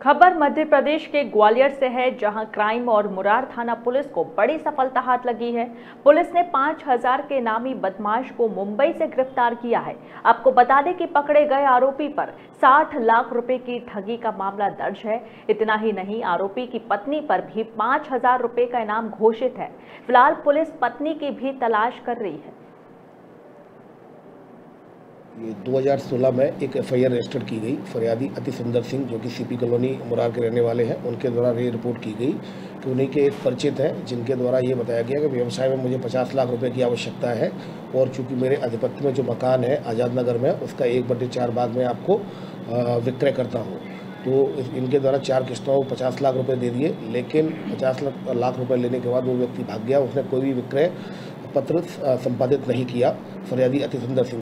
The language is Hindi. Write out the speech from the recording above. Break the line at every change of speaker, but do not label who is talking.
खबर मध्य प्रदेश के ग्वालियर से है, जहाँ क्राइम और मुरार थाना पुलिस को बड़ी सफलता हाथ लगी है। पुलिस ने 5000 के नामी बदमाश को मुंबई से गिरफ़्तार किया है। आपको बता दें कि पकड़े गए आरोपी पर 60 लाख रुपए की ठगी का मामला दर्ज है। इतना ही नहीं, आरोपी की पत्नी पर भी 5000 रुपए का इनाम घोषित है। फ़िलहाल पुलिस पत्नी की भी तलाश कर रही है।
ये 2016 में एक एफ़ रजिस्टर की गई। फरियादी अति सुंदर सिंह, जो कि सीपी कॉलोनी मुरार के रहने वाले हैं, उनके द्वारा ये रिपोर्ट की गई कि उन्हीं के एक परिचित हैं, जिनके द्वारा ये बताया गया कि व्यवसाय में मुझे 50 लाख रुपए की आवश्यकता है और चूँकि मेरे अधिपत्य में जो मकान है आज़ाद नगर में, उसका एक बटे चार भाग में आपको विक्रय करता हूँ। तो इनके द्वारा चार किस्तों को पचास लाख रुपए दे दिए, लेकिन पचास लाख रुपए लेने के बाद वो व्यक्ति भाग गया, उसने कोई भी विक्रय पत्र संपादित नहीं किया। फरियादी अति सुंदर सिंह